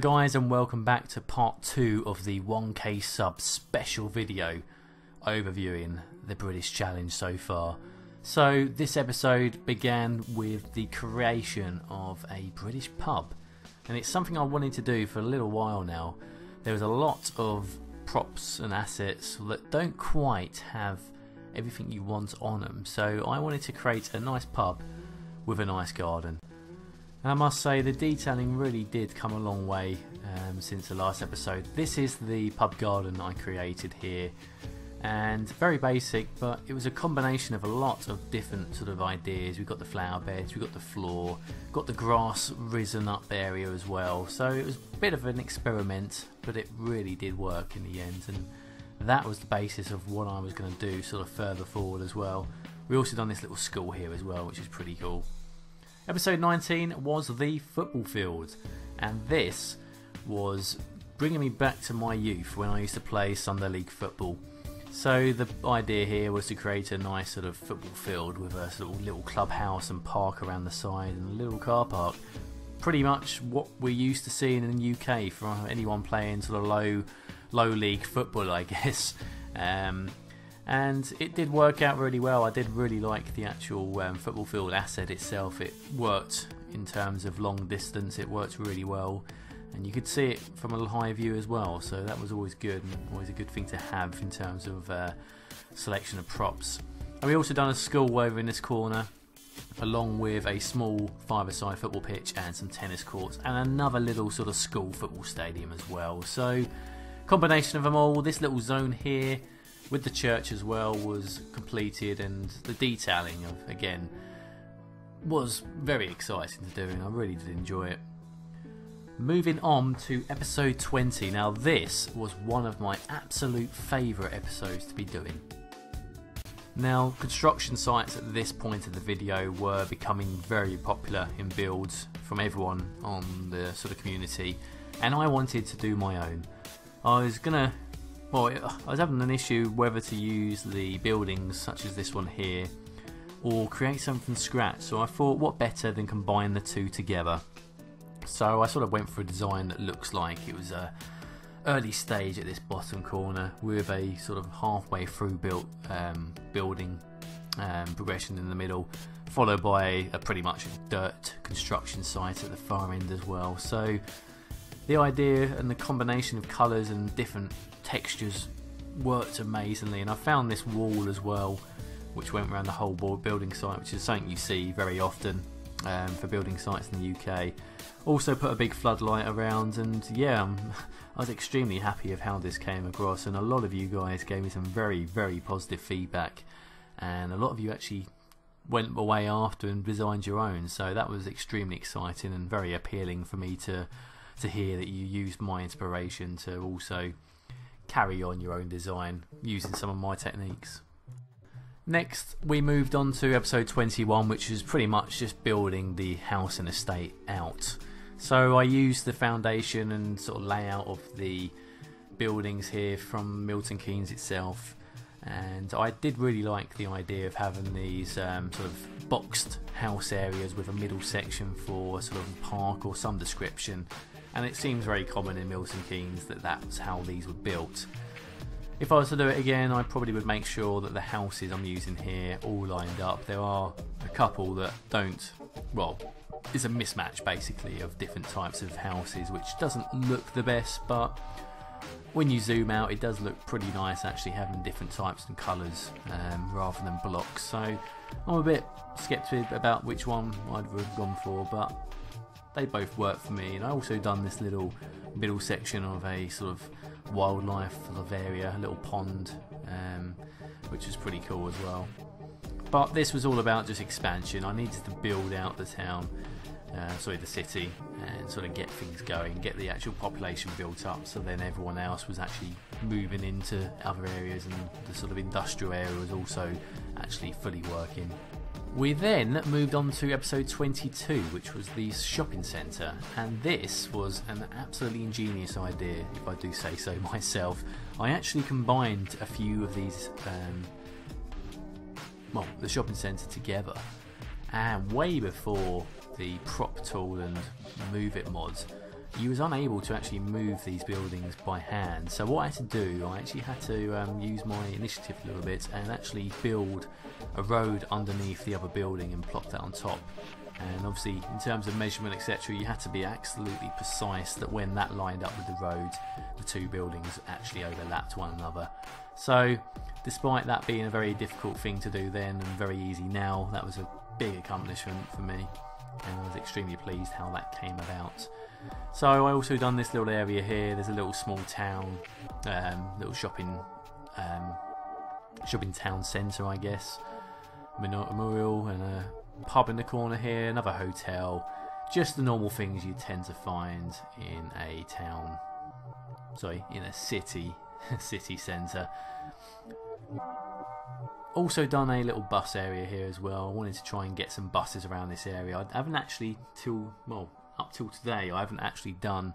Guys and welcome back to part 2 of the 1k sub special video overviewing the British Challenge so far. So this episode began with the creation of a British pub and it's something I wanted to do for a little while now. There was a lot of props and assets that don't quite have everything you want on them so I wanted to create a nice pub with a nice garden. And I must say, the detailing really did come a long way um, since the last episode. This is the pub garden I created here, and very basic, but it was a combination of a lot of different sort of ideas. We've got the flower beds, we've got the floor, got the grass risen up area as well. So it was a bit of an experiment, but it really did work in the end, and that was the basis of what I was going to do sort of further forward as well. We also done this little school here as well, which is pretty cool. Episode 19 was the football field, and this was bringing me back to my youth when I used to play Sunday League football. So the idea here was to create a nice sort of football field with a sort of little clubhouse and park around the side and a little car park. Pretty much what we're used to seeing in the UK from anyone playing sort of low, low league football, I guess. Um, and it did work out really well. I did really like the actual um, football field asset itself. It worked in terms of long distance, it worked really well, and you could see it from a high view as well. So that was always good and always a good thing to have in terms of uh, selection of props. And we also done a school over in this corner, along with a small five-a-side football pitch and some tennis courts, and another little sort of school football stadium as well. So combination of them all. This little zone here with the church as well was completed and the detailing of again was very exciting to do and I really did enjoy it. Moving on to episode 20. Now this was one of my absolute favourite episodes to be doing. Now construction sites at this point of the video were becoming very popular in builds from everyone on the sort of community and I wanted to do my own. I was gonna well, I was having an issue whether to use the buildings such as this one here or create something from scratch. So I thought, what better than combine the two together? So I sort of went for a design that looks like it was a early stage at this bottom corner with a sort of halfway through built um, building um, progression in the middle, followed by a pretty much dirt construction site at the far end as well. So the idea and the combination of colours and different textures worked amazingly and I found this wall as well which went around the whole board building site which is something you see very often um, for building sites in the UK also put a big floodlight around and yeah um, I was extremely happy of how this came across and a lot of you guys gave me some very very positive feedback and a lot of you actually went away after and designed your own so that was extremely exciting and very appealing for me to to hear that you used my inspiration to also carry on your own design using some of my techniques. Next, we moved on to episode 21, which is pretty much just building the house and estate out. So I used the foundation and sort of layout of the buildings here from Milton Keynes itself, and I did really like the idea of having these um, sort of boxed house areas with a middle section for sort of park or some description and it seems very common in Milton Keynes that that's how these were built. If I was to do it again, I probably would make sure that the houses I'm using here all lined up. There are a couple that don't, well, is a mismatch basically of different types of houses, which doesn't look the best, but when you zoom out, it does look pretty nice actually having different types and colours um, rather than blocks. So I'm a bit sceptical about which one I'd have gone for, but they both work for me. And I also done this little middle section of a sort of wildlife sort of area, a little pond, um, which was pretty cool as well. But this was all about just expansion. I needed to build out the town, uh, sorry, the city, and sort of get things going, get the actual population built up. So then everyone else was actually moving into other areas, and the sort of industrial area was also actually fully working. We then moved on to episode 22, which was the shopping centre, and this was an absolutely ingenious idea, if I do say so myself. I actually combined a few of these, um, well, the shopping centre together, and way before the prop tool and move it mods, you was unable to actually move these buildings by hand. So what I had to do, I actually had to um, use my initiative a little bit and actually build a road underneath the other building and plop that on top. And obviously, in terms of measurement, etc., you had to be absolutely precise that when that lined up with the road, the two buildings actually overlapped one another. So, despite that being a very difficult thing to do then and very easy now, that was a big accomplishment for me, and I was extremely pleased how that came about. So I also done this little area here. There's a little small town, um, little shopping, um, shopping town centre, I guess. Memorial and a pub in the corner here, another hotel. Just the normal things you tend to find in a town. Sorry, in a city, city centre. Also done a little bus area here as well. I wanted to try and get some buses around this area. I haven't actually till well up till today, I haven't actually done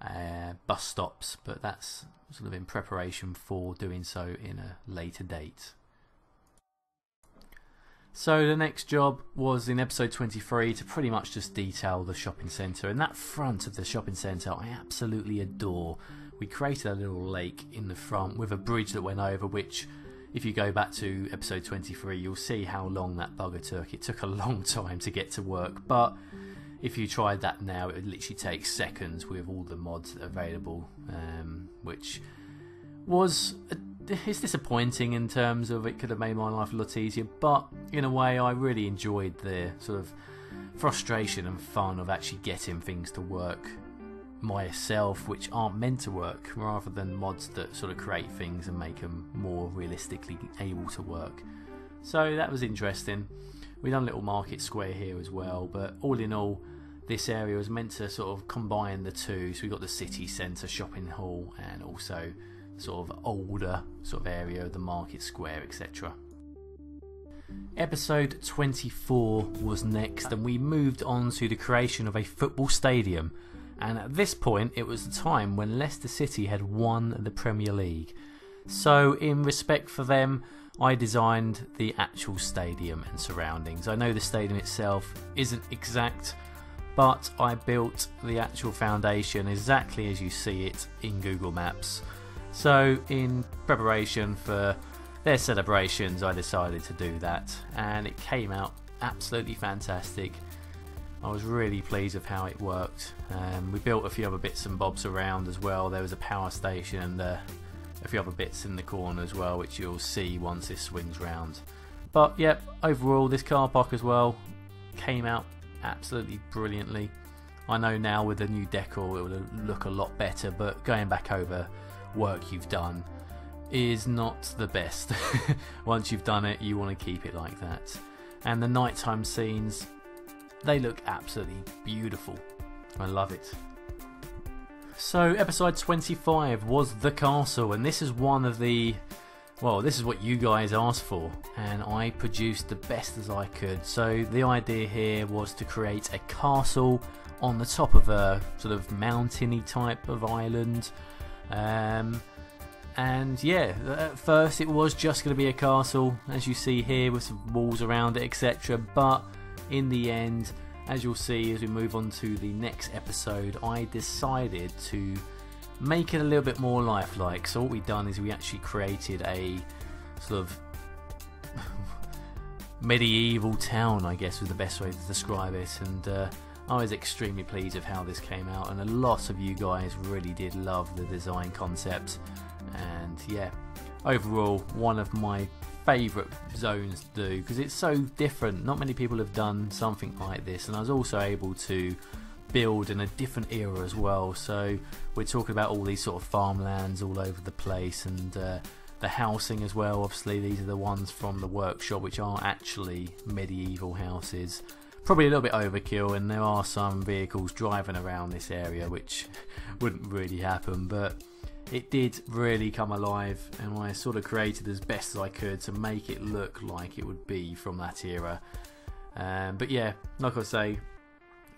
uh, bus stops, but that's sort of in preparation for doing so in a later date. So the next job was in episode 23 to pretty much just detail the shopping centre. And that front of the shopping centre I absolutely adore. We created a little lake in the front with a bridge that went over which if you go back to episode 23 you'll see how long that bugger took. It took a long time to get to work but if you tried that now, it would literally take seconds with all the mods available, um, which was it's disappointing in terms of it could have made my life a lot easier. But in a way, I really enjoyed the sort of frustration and fun of actually getting things to work myself, which aren't meant to work, rather than mods that sort of create things and make them more realistically able to work. So that was interesting. We've done a little market square here as well, but all in all, this area was meant to sort of combine the two. So we've got the city centre shopping hall and also sort of older sort of area of the market square, etc. Episode 24 was next, and we moved on to the creation of a football stadium. And at this point, it was the time when Leicester City had won the Premier League. So, in respect for them, I designed the actual stadium and surroundings. I know the stadium itself isn't exact, but I built the actual foundation exactly as you see it in Google Maps. So, in preparation for their celebrations, I decided to do that, and it came out absolutely fantastic. I was really pleased with how it worked. Um, we built a few other bits and bobs around as well. There was a power station and a few other bits in the corner as well, which you'll see once this swings round. But yep, overall, this car park as well came out absolutely brilliantly. I know now with the new decor it will look a lot better, but going back over work you've done is not the best. Once you've done it, you want to keep it like that. And the nighttime scenes, they look absolutely beautiful. I love it. So, episode 25 was The Castle, and this is one of the. Well, this is what you guys asked for, and I produced the best as I could. So, the idea here was to create a castle on the top of a sort of mountainy type of island. Um, and yeah, at first it was just going to be a castle, as you see here, with some walls around it, etc. But in the end, as you'll see as we move on to the next episode, I decided to make it a little bit more lifelike. So what we've done is we actually created a sort of medieval town, I guess was the best way to describe it. And uh, I was extremely pleased with how this came out, and a lot of you guys really did love the design concept. And yeah, overall, one of my favourite zones to do because it's so different. Not many people have done something like this, and I was also able to build in a different era as well. So we're talking about all these sort of farmlands all over the place, and uh, the housing as well. Obviously, these are the ones from the workshop, which are actually medieval houses. Probably a little bit overkill, and there are some vehicles driving around this area, which wouldn't really happen, but it did really come alive and I sort of created as best as I could to make it look like it would be from that era. Um, but yeah, like I say,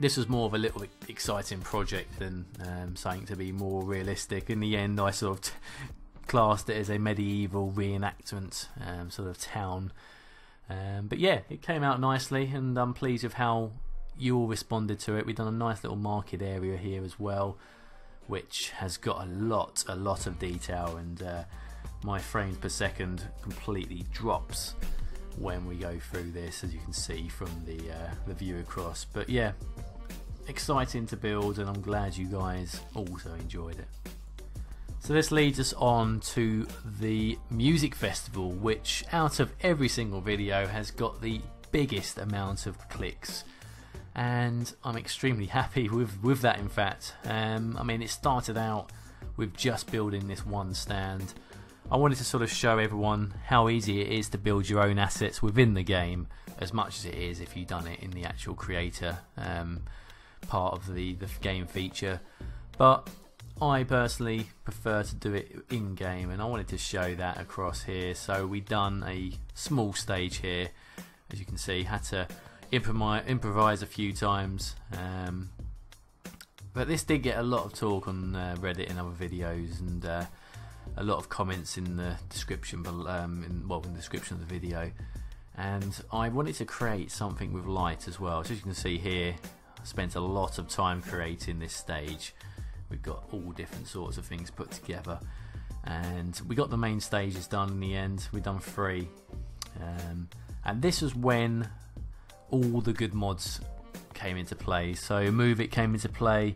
this was more of a little exciting project than um, something to be more realistic. In the end, I sort of classed it as a medieval reenactment um, sort of town. Um, but yeah, it came out nicely, and I'm pleased with how you all responded to it. We've done a nice little market area here as well, which has got a lot, a lot of detail, and uh, my frames per second completely drops when we go through this, as you can see from the uh, the view across. But yeah, exciting to build, and I'm glad you guys also enjoyed it. So this leads us on to the music festival, which out of every single video has got the biggest amount of clicks and I'm extremely happy with with that in fact. Um, I mean it started out with just building this one stand. I wanted to sort of show everyone how easy it is to build your own assets within the game as much as it is if you've done it in the actual creator um, part of the, the game feature. But I personally prefer to do it in game and I wanted to show that across here. So we've done a small stage here. As you can see had to improvise, improvise a few times um, but this did get a lot of talk on uh, Reddit and other videos and uh, a lot of comments in the description um, in, well in the description of the video. And I wanted to create something with light as well. So as you can see here I spent a lot of time creating this stage. We've got all different sorts of things put together. And we got the main stages done in the end. We've done three. Um, and this was when all the good mods came into play so move it came into play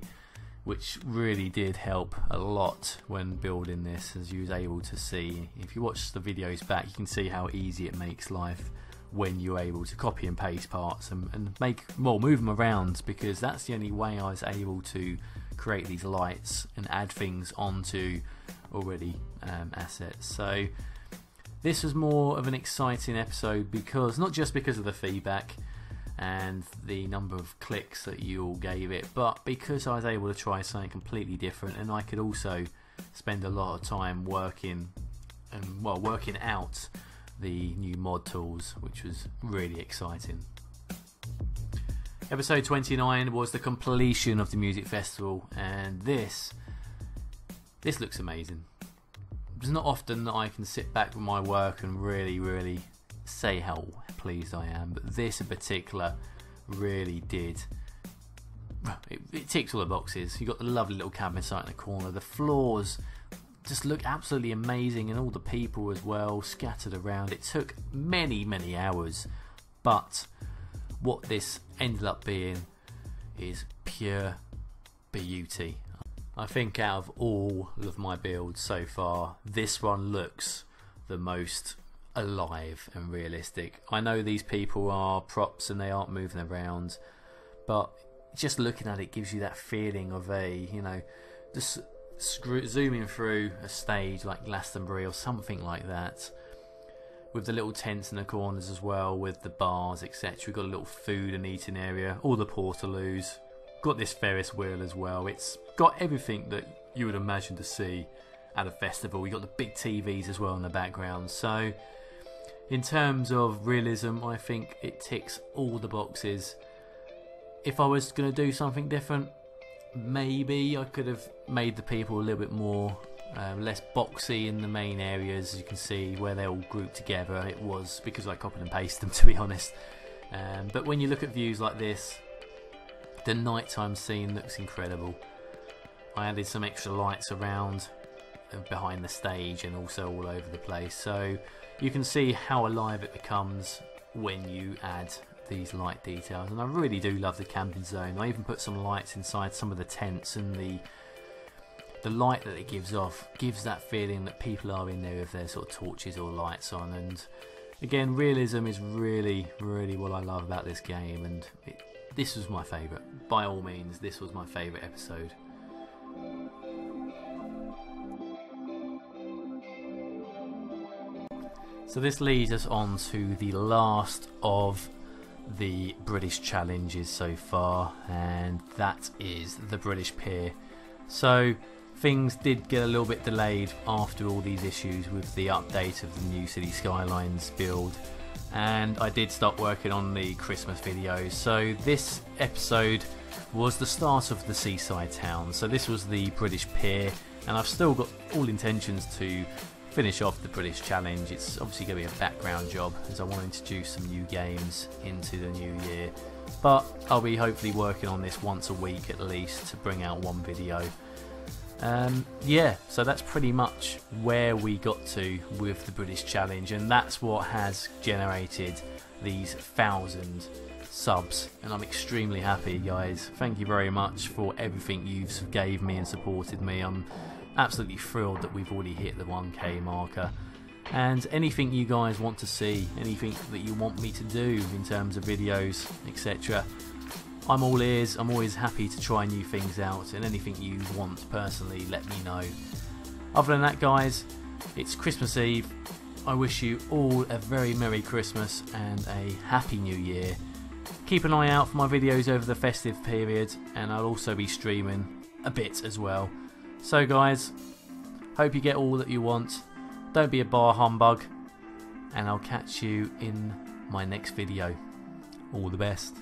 which really did help a lot when building this as you was able to see if you watch the videos back you can see how easy it makes life when you're able to copy and paste parts and, and make well move them around because that's the only way I was able to create these lights and add things onto already um, assets. So this was more of an exciting episode because not just because of the feedback and the number of clicks that you all gave it, but because I was able to try something completely different and I could also spend a lot of time working and well working out the new mod tools, which was really exciting. Episode 29 was the completion of the music festival, and this this looks amazing. It's not often that I can sit back with my work and really, really say how pleased I am, but this in particular really did. It, it ticks all the boxes. You've got the lovely little cabin site in the corner. The floors just look absolutely amazing, and all the people as well scattered around. It took many, many hours, but what this ended up being is pure beauty. I think out of all of my builds so far, this one looks the most alive and realistic. I know these people are props and they aren't moving around, but just looking at it gives you that feeling of a, you know, just zooming through a stage like Glastonbury or something like that with the little tents in the corners as well, with the bars, etc. We've got a little food and eating area, all the portaloos. Got this Ferris wheel as well. It's got everything that you would imagine to see at a festival. We got the big TVs as well in the background. So, in terms of realism, I think it ticks all the boxes. If I was going to do something different, maybe I could have made the people a little bit more um, less boxy in the main areas, as you can see, where they're all grouped together. It was because I copied and pasted them, to be honest. Um, but when you look at views like this, the nighttime scene looks incredible. I added some extra lights around uh, behind the stage and also all over the place, so you can see how alive it becomes when you add these light details. And I really do love the camping zone. I even put some lights inside some of the tents and the the light that it gives off gives that feeling that people are in there with their sort of torches or lights on and again realism is really really what I love about this game and it, this was my favourite by all means this was my favourite episode so this leads us on to the last of the British challenges so far and that is the British Pier. So things did get a little bit delayed after all these issues with the update of the new City Skylines build and I did start working on the Christmas videos so this episode was the start of the seaside town. So this was the British Pier and I've still got all intentions to finish off the British Challenge. It's obviously going to be a background job as I want to introduce some new games into the new year. But I'll be hopefully working on this once a week at least to bring out one video. Um, yeah, so that's pretty much where we got to with the British Challenge, and that's what has generated these thousand subs. And I'm extremely happy, guys. Thank you very much for everything you've gave me and supported me. I'm absolutely thrilled that we've already hit the 1k marker. And anything you guys want to see, anything that you want me to do in terms of videos, etc I'm all ears. I'm always happy to try new things out, and anything you want personally, let me know. Other than that, guys, it's Christmas Eve. I wish you all a very Merry Christmas and a Happy New Year. Keep an eye out for my videos over the festive period, and I'll also be streaming a bit as well. So, guys, hope you get all that you want. Don't be a bah humbug, and I'll catch you in my next video. All the best.